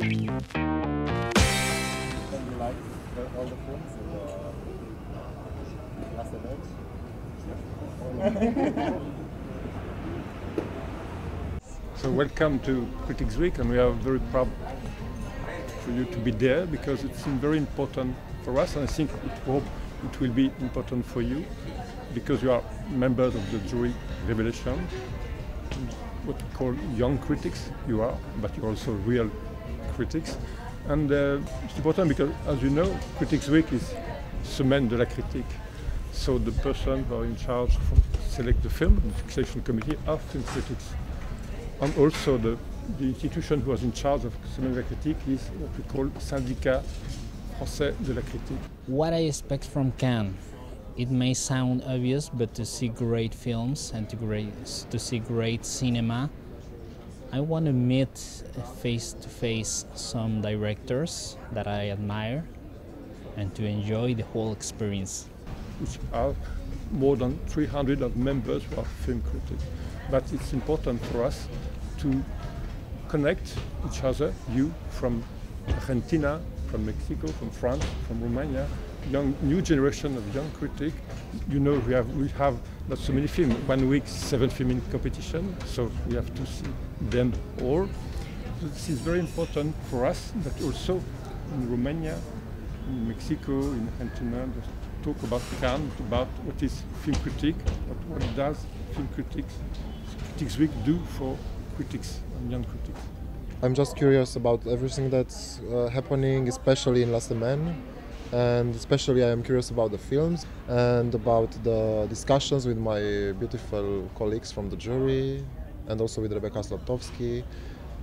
So welcome to Critics Week, and we are very proud for you to be there because it it's very important for us, and I think it hope it will be important for you because you are members of the jury Revelation, what we call young critics. You are, but you're also real critics, and uh, it's important because, as you know, Critics Week is semaine de la critique. So the person who are in charge of select the film, the selection committee, are film critics and also the, the institution who was in charge of Semaine de la Critique is what we call Syndicat Français de la Critique. What I expect from Cannes. It may sound obvious, but to see great films and to, great, to see great cinema, I want to meet face to face some directors that I admire and to enjoy the whole experience. Which uh, are more than 300 of members who are film critics. But it's important for us to connect each other, you from Argentina, from Mexico, from France, from Romania, young new generation of young critics. You know we have we have not so many films. One week, seven film competition, so we have to see them all. So this is very important for us, but also in Romania, in Mexico, in Argentina, just talk about Cannes, about what is film critique, what, does film critics, Critics Week do for critics and young critics. I'm just curious about everything that's uh, happening, especially in La Semaine. And especially, I am curious about the films and about the discussions with my beautiful colleagues from the jury and also with Rebecca Zlotowski.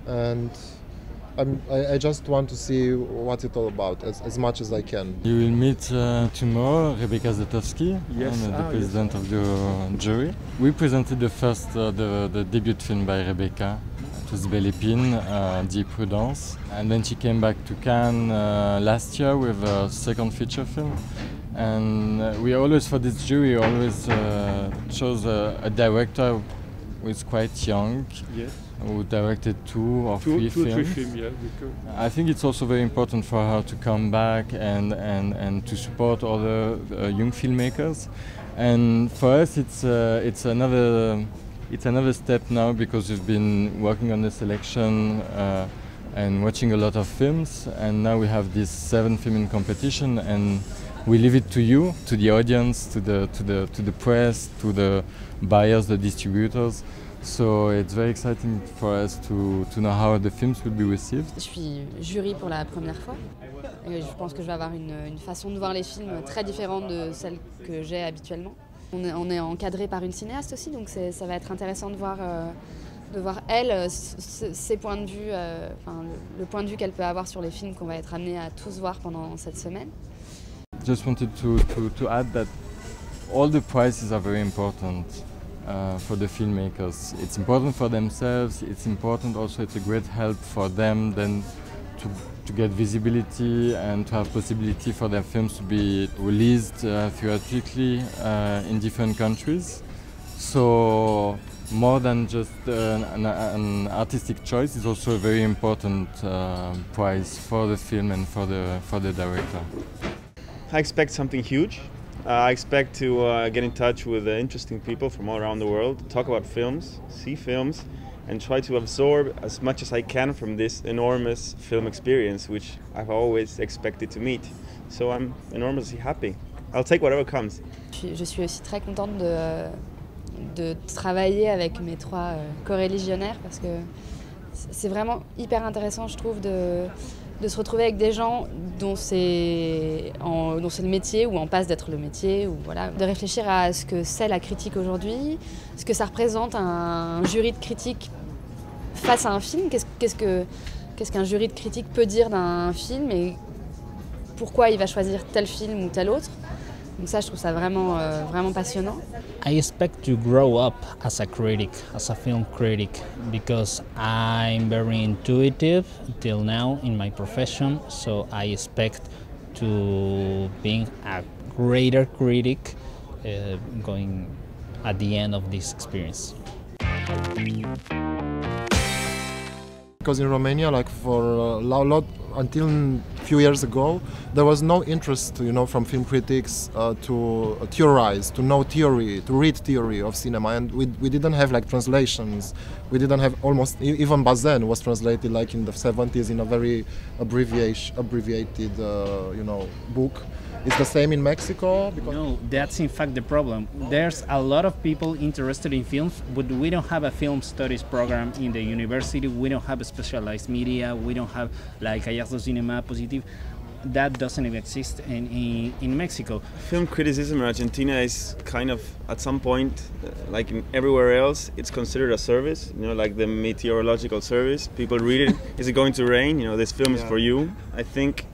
And I'm, I, I just want to see what it's all about as, as much as I can. You will meet uh, tomorrow Rebecca Zlotowski, Yes. uh, the Ah, president of the jury. We presented the first, uh, the, the debut film by Rebecca. Belle Épine, uh, Die Prudence. And then she came back to Cannes uh, last year with a second feature film. And uh, we always, for this jury, always uh, chose a, a director who is quite young, Yes. who directed two or Two, three two or three films. films, yeah. I think it's also very important for her to come back and, and, and to support other uh, young filmmakers. And for us, it's, uh, it's, another, it's another step now because we've been working on the selection uh, and watching a lot of films. And now we have this seven film in competition, and we leave it to you, to the audience, to the, to the, to the press, to the buyers, the distributors. So it's very exciting for us to, to know how the films will be received. Je suis jury pour la première fois. Et je pense que je vais avoir une, une façon de voir les films très différente de celle que j'ai habituellement. On est, on est encadré par une cinéaste aussi, donc ça va être intéressant de voir, euh, de voir elle, euh, ses points de vue, euh, enfin, le, le point de vue qu'elle peut avoir sur les films qu'on va être amené à tous voir pendant cette semaine. just wanted to, to, to add that all the prizes are very important uh, for the filmmakers. It's important for themselves, it's important also, it's a great help for them then to, to get visibility and to have possibility for their films to be released uh, theatrically uh, in different countries. So more than just uh, an, an artistic choice, it's also a very important uh, prize for the film and for the, for the director. I expect something huge. Uh, I expect to uh, get in touch with interesting people from all around the world, talk about films, see films, and try to absorb as much as I can from this enormous film experience, which I've always expected to meet. So I'm enormously happy. I'll take whatever comes. Je suis, aussi très contente de, travailler avec mes trois euh, co-religionnaires parce que c'est vraiment hyper intéressant, je trouve, de, de se retrouver avec des gens dont c'est en- dont c'est le métier ou en passe d'être le métier, ou voilà, de réfléchir à ce que c'est la critique aujourd'hui, ce que ça représente un, jury de critique face à un film, qu'est-ce qu'est-ce que qu'est-ce qu'un jury de critique peut dire d'un film et pourquoi il va choisir tel film ou tel autre? Donc ça, je trouve ça vraiment, euh, vraiment passionnant. I expect to grow up as a critic, as a film critic, because I'm very intuitive till now in my profession. So I expect to being a greater critic uh, going at the end of this experience. Because in Romania, like for a lot until a few years ago, there was no interest, you know, from film critics uh, to uh, theorize, to know theory, to read theory of cinema, and we, we didn't have like translations. We didn't have almost even Bazin was translated like in the 70s in a very abbreviated, uh, you know, book. It's the same in Mexico. no, that's in fact the problem. There's a lot of people interested in films, but we don't have a film studies program in the university. We don't have a specialized media. We don't have like Gallardo Cinema Positif. That doesn't even exist in, in, in Mexico. Film criticism in Argentina is kind of, at some point, uh, like in everywhere else, it's considered a service. You know, like the meteorological service. People read it. is it going to rain? You know, this film yeah. is for you. I think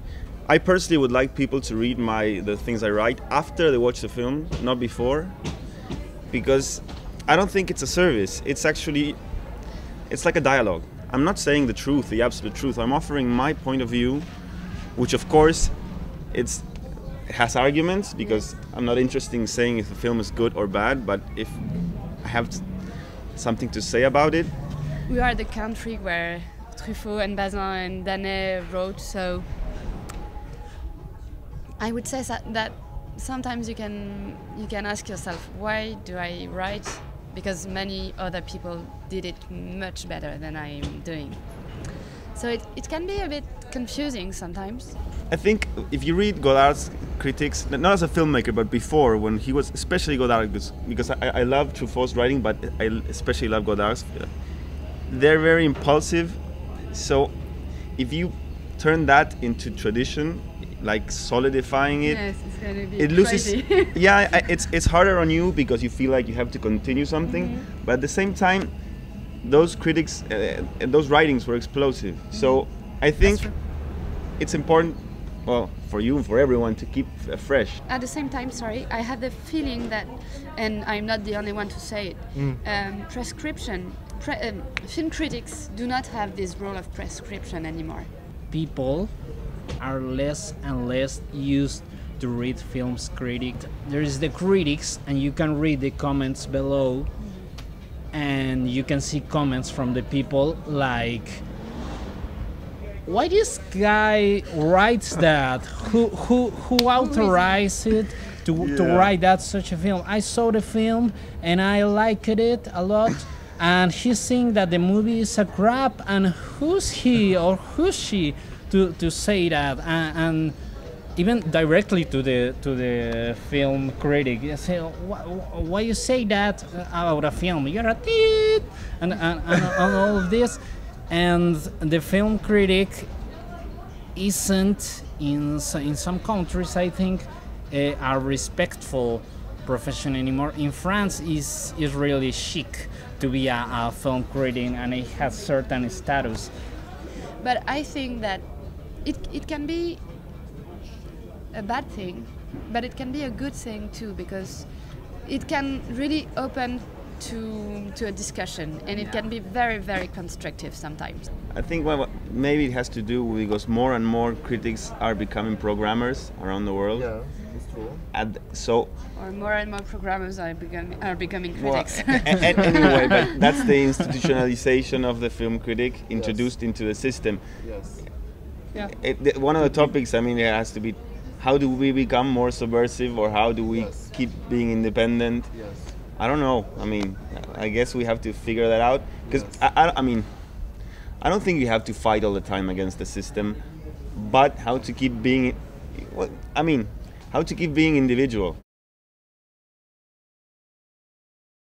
I personally would like people to read my the things I write after they watch the film, not before, because I don't think it's a service. It's actually it's like a dialogue. I'm not saying the truth, the absolute truth. I'm offering my point of view, which of course it's it has arguments because I'm not interested in saying if the film is good or bad, but if I have something to say about it. We are the country where Truffaut and Bazin and Daney wrote, so I would say that sometimes you can you can ask yourself why do I write because many other people did it much better than I'm doing. So it, it can be a bit confusing sometimes. I think if you read Godard's critics, not as a filmmaker, but before when he was, especially Godard, because I, I love Truffaut's writing, but I especially love Godard's. Uh, they're very impulsive. So if you turn that into tradition, like solidifying it. Yes, it's gonna be it loses. yeah, it's it's harder on you because you feel like you have to continue something, mm-hmm. but at the same time, those critics uh, those writings were explosive. Mm-hmm. So I think it's important. Well, for you and for everyone to keep uh, fresh. At the same time, sorry, I have the feeling that, and I'm not the only one to say it. Mm. Um, prescription, pre- um, film critics do not have this role of prescription anymore. People are less and less used to read films critic. There is the critics, and you can read the comments below, and you can see comments from the people like, "Why this guy writes that? Who who who authorized it?" To, yeah. to write that such a film. I saw the film and I liked it a lot. and he's saying that the movie is a crap. And who's he or who's she to, to say that and, and even directly to the to the film critic. You say, why, why you say that about a film? You're a tit, and, and, and, all of this, and the film critic isn't in in some countries. I think a respectful profession anymore. In France, is is really chic to be a, a film critic, and it has certain status. But I think that it, it can be a bad thing, but it can be a good thing too because it can really open to to a discussion and it can be very very constructive sometimes. I think well, maybe it has to do because more and more critics are becoming programmers around the world. Yeah. True. And so, or more and more programmers are becoming are becoming critics. Well, anyway, but that's the institutionalization of the film critic introduced yes. into the system. Yes. Yeah. It, one of the topics, I mean, it has to be how do we become more subversive or how do we yes. keep being independent? Yes. I don't know. I mean, I guess we have to figure that out because yes. I, I, I mean, I don't think you have to fight all the time against the system, but how to keep being, well, I mean, how to keep being individual.